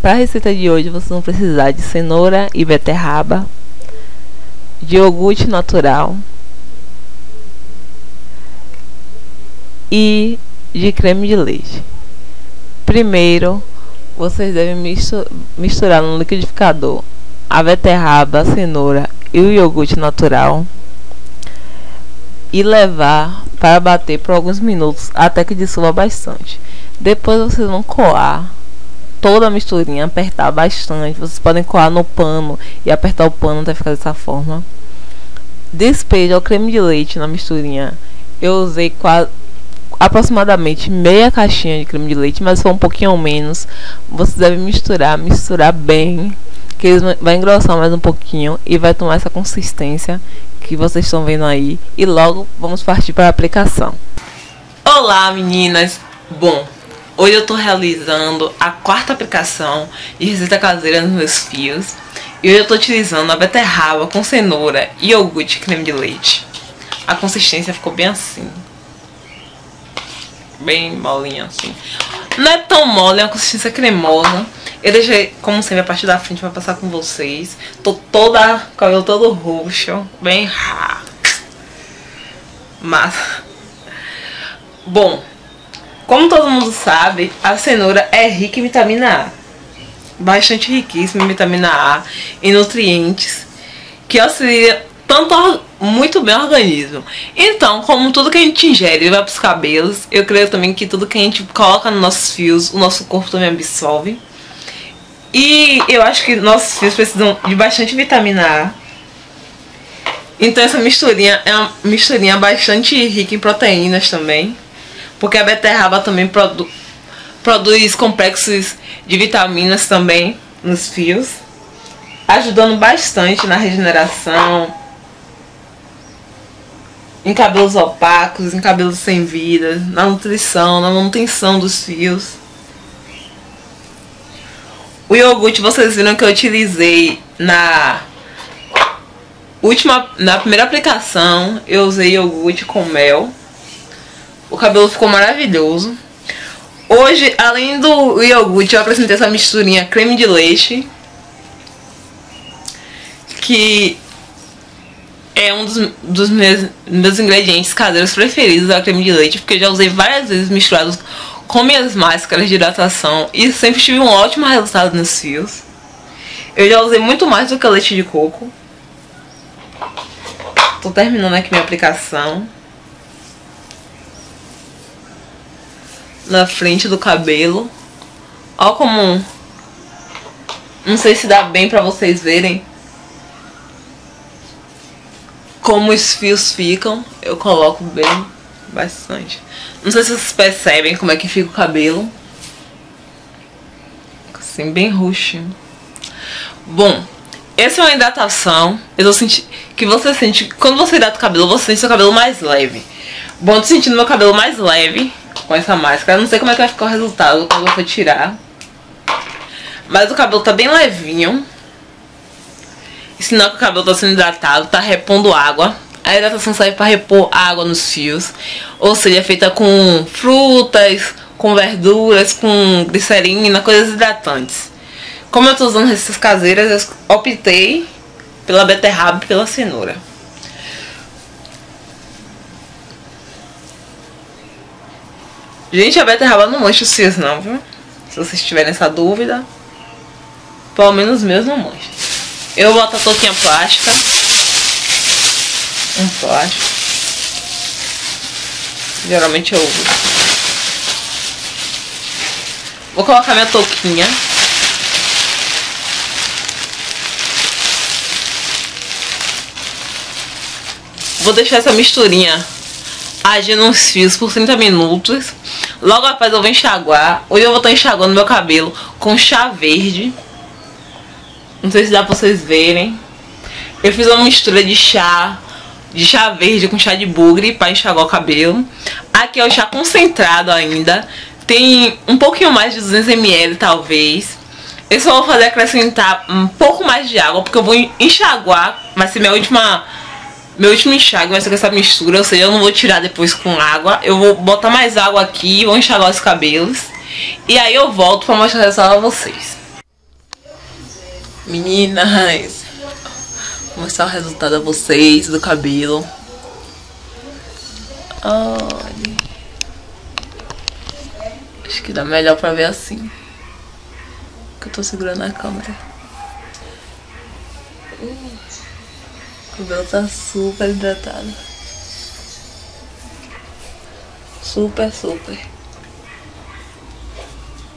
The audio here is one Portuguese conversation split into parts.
Para a receita de hoje, vocês vão precisar de cenoura e beterraba, de iogurte natural e de creme de leite. Primeiro, vocês devem misturar no liquidificador a beterraba, a cenoura e o iogurte natural e levar para bater por alguns minutos até que dissolva bastante. Depois vocês vão coar toda a misturinha, apertar bastante. Vocês podem coar no pano e apertar o pano até ficar dessa forma. Despeja o creme de leite na misturinha. Eu usei quase aproximadamente meia caixinha de creme de leite, mas foi um pouquinho menos. Você deve misturar, misturar bem, que vai engrossar mais um pouquinho e vai tomar essa consistência que vocês estão vendo aí. E logo vamos partir para a aplicação. Olá meninas! Bom, hoje eu estou realizando a quarta aplicação de receita caseira nos meus fios. E hoje eu estou utilizando a beterraba com cenoura e iogurte creme de leite. A consistência ficou bem assim. Bem molinha assim. Não é tão mole, é uma consistência cremosa. Eu deixei, como sempre, a parte da frente pra passar com vocês. Tô toda, cabelo todo roxo. Bem... Mas... Bom, como todo mundo sabe, a cenoura é rica em vitamina A. Bastante riquíssima em vitamina A e nutrientes que auxilia tanto muito bem o organismo. Então, como tudo que a gente ingere vai para os cabelos, eu creio também que tudo que a gente coloca nos nossos fios, o nosso corpo também absorve. E eu acho que nossos fios precisam de bastante vitamina A. Então essa misturinha é uma misturinha bastante rica em proteínas também. Porque a beterraba também produ produz complexos de vitaminas também nos fios. Ajudando bastante na regeneração, em cabelos opacos, em cabelos sem vida, na nutrição, na manutenção dos fios. O iogurte vocês viram que eu utilizei na última, na primeira aplicação, eu usei iogurte com mel. O cabelo ficou maravilhoso. Hoje, além do iogurte, eu apresentei essa misturinha creme de leite. Que é um dos, dos meus, meus ingredientes caseiros preferidos da creme de leite. Porque eu já usei várias vezes misturados com minhas máscaras de hidratação e sempre tive um ótimo resultado nos fios. Eu já usei muito mais do que leite de coco. Tô terminando aqui minha aplicação. Na frente do cabelo. Ó como... Não sei se dá bem pra vocês verem. Como os fios ficam. Eu coloco bem bastante. Não sei se vocês percebem como é que fica o cabelo. Assim, bem roxo. Bom, essa é uma hidratação. Eu tô sentindo que você sente, quando você hidrata o cabelo, você sente seu cabelo mais leve. Bom, tô sentindo meu cabelo mais leve com essa máscara. Não sei como é que vai ficar o resultado quando eu for tirar. Mas o cabelo tá bem levinho. Sinal que o cabelo tá sendo hidratado, tá repondo água. A hidratação serve para repor água nos fios, ou seja, é feita com frutas, com verduras, com glicerina, coisas hidratantes. Como eu estou usando receitas caseiras, eu optei pela beterraba e pela cenoura. Gente, a beterraba não mancha os fios não, viu? Se vocês tiverem essa dúvida. Pelo menos meus não mancha. Eu boto a touquinha plástica um plástico. Geralmente eu uso. Vou colocar minha touquinha. Vou deixar essa misturinha agir nos fios por 30 minutos. Logo após eu vou enxaguar. Hoje eu vou estar enxaguando meu cabelo com chá verde. Não sei se dá pra vocês verem. Eu fiz uma mistura de chá de chá verde com chá de bugre para enxaguar o cabelo. Aqui é o chá concentrado ainda. Tem um pouquinho mais de 200ml talvez. Eu só vou fazer acrescentar um pouco mais de água porque eu vou enxaguar. Vai ser minha última... Meu último enxágue vai ser com essa mistura, ou seja, eu não vou tirar depois com água. Eu vou botar mais água aqui, vou enxaguar os cabelos. E aí eu volto pra mostrar o resultado a vocês. Meninas, vou mostrar o resultado a vocês do cabelo. Olha. Acho que dá melhor pra ver assim. Que eu tô segurando a câmera. Uh, o cabelo tá super hidratado. Super, super.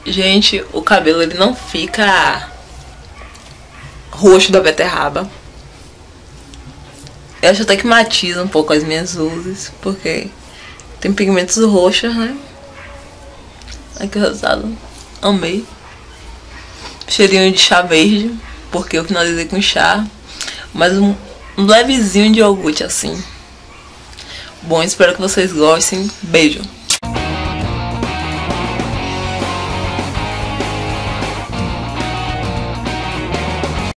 Gente, o cabelo ele não fica roxo da beterraba. Eu acho até que matiza um pouco as minhas luzes, porque tem pigmentos roxos, né? Aqui o resultado. Amei. Cheirinho de chá verde, porque eu finalizei com chá. Mas um, um levezinho de iogurte assim. Bom, espero que vocês gostem. Beijo.